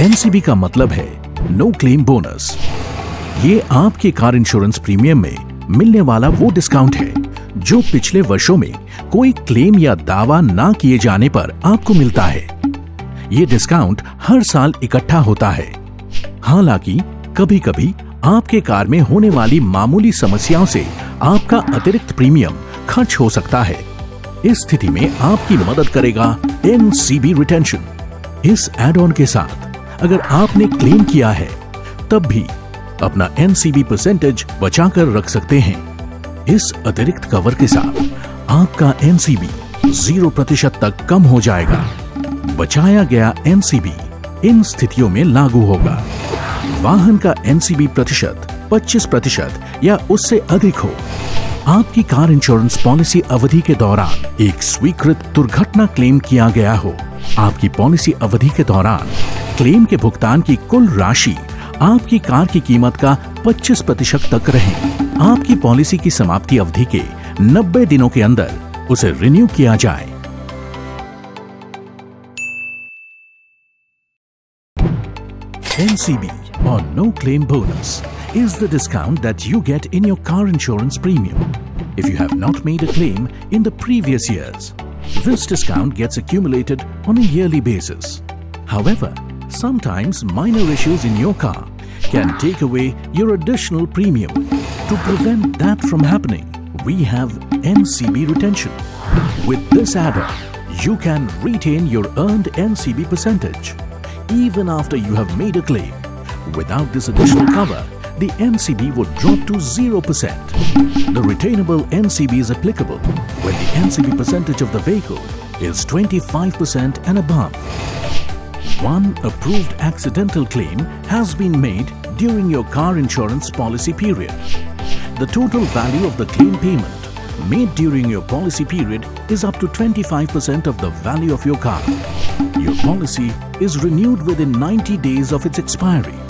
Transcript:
NCB का मतलब है नो क्लेम बोनस ये आपके कार इंश्योरेंस प्रीमियम में मिलने वाला वो डिस्काउंट है जो पिछले वर्षों में कोई क्लेम या दावा ना किए जाने पर आपको मिलता है। ये डिस्काउंट हर साल इकट्ठा होता है। हालाँकि कभी कभी आपके कार में होने वाली मामूली समस्याओं से आपका अतिरिक्त प्रीमियम खर्च हो सकता है। इस स्थिति में आपकी मदद करेगा एन सी बी रिटेंशन इस एड ऑन के साथ अगर आपने क्लेम किया है, तब भी अपना एनसीबी परसेंटेज बचाकर रख सकते हैं। इस अतिरिक्त कवर के साथ आपका एनसीबी ज़ीरो प्रतिशत तक कम हो जाएगा। बचाया गया एनसीबी इन स्थितियों में लागू होगा। वाहन का एनसीबी प्रतिशत 25 प्रतिशत या उससे अधिक हो। आपकी कार इंश्योरेंस पॉलिसी अवधि के दौरान एक स्वीकृत दुर्घटना क्लेम किया गया हो। आपकी पॉलिसी अवधि के दौरान क्लेम के भुगतान की कुल राशि आपकी कार की कीमत का 25 प्रतिशत तक रहे। आपकी पॉलिसी की समाप्ति अवधि के 90 दिनों के अंदर उसे रिन्यू किया जाए। एनसीबी और no claim bonus is the discount that you get in your car insurance premium if you have not made a claim in the previous years this discount gets accumulated on a yearly basis how sometimes minor issues in your car can take away your additional premium. To prevent that from happening, we have NCB retention. With this add-on, you can retain your earned NCB percentage even after you have made a claim. Without this additional cover, the NCB would drop to 0%. The retainable NCB is applicable when the NCB percentage of the vehicle is 25% and above. One approved accidental claim has been made during your car insurance policy period. The total value of the claim payment made during your policy period is up to 25% of the value of your car. Your policy is renewed within 90 days of its expiry